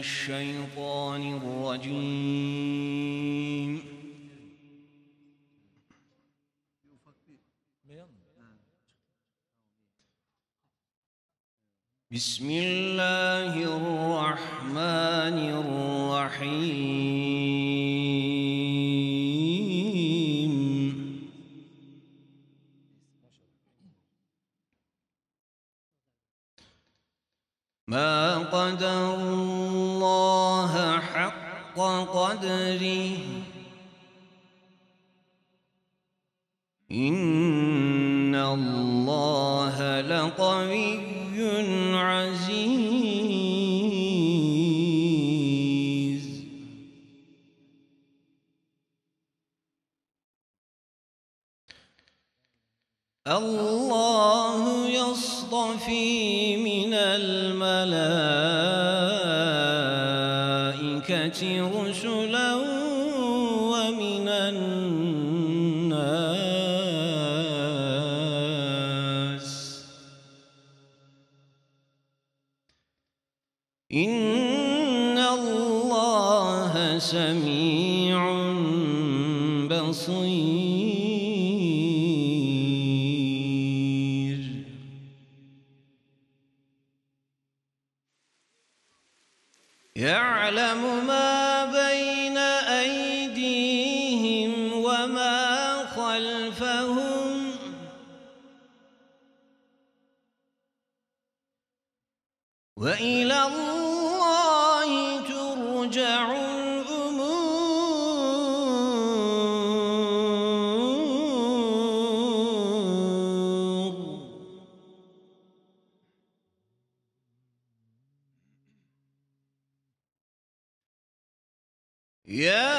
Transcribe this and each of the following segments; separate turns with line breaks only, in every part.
الشيطان الرجيم. بسم الله الرحمن الرحيم. ما قدر قدره. إن الله لقوي عزيز. الله يصطفي من الملائكة رسلا ومن الناس. إن الله سميع بصير. يعلم ما بين أيديهم وما خلفهم. وإلى الله يا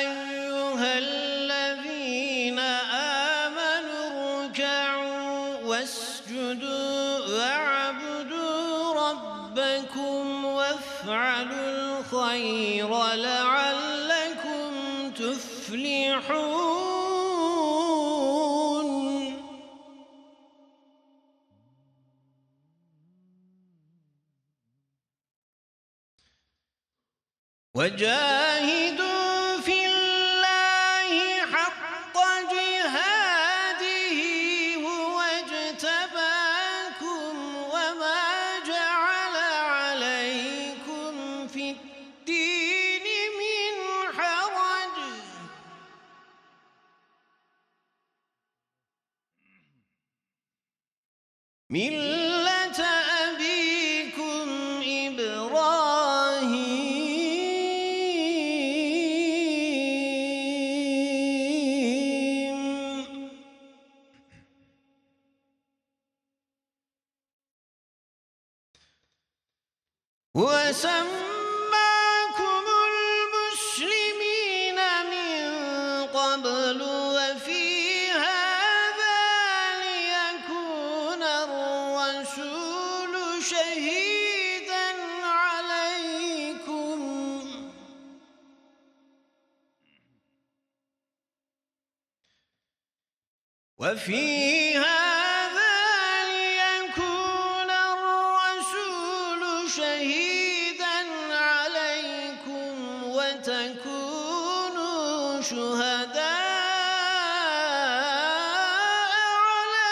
أيها الذين آمنوا اركعوا واسجدوا واعبدوا ربكم وافعلوا الخير لعلكم تفلحون وجاهدوا في الله حق جهاده هو اجتباكم وما جعل عليكم في الدين من حرج. ملة وسماكم المسلمين من قبل وفي هذا ليكون الرسول شهيدا عليكم. عليكم وتكونوا شهداء على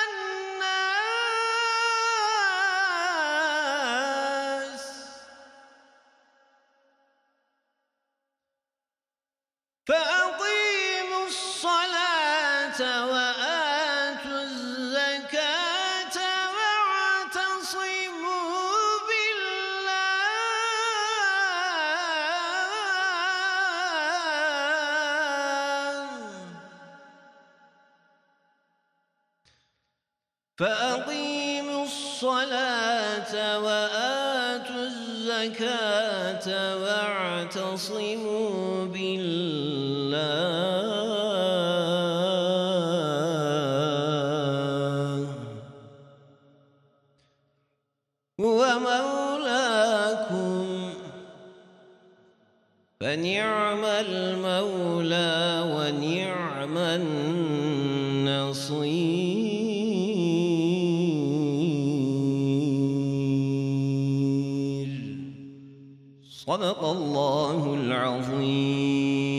الناس. فأقيموا الصلاة وآتوا فأقيموا الصلاة وآتوا الزكاة واعتصموا بالله. هو مولاكم فنعم المولى ونعم النصير. صدق الله العظيم.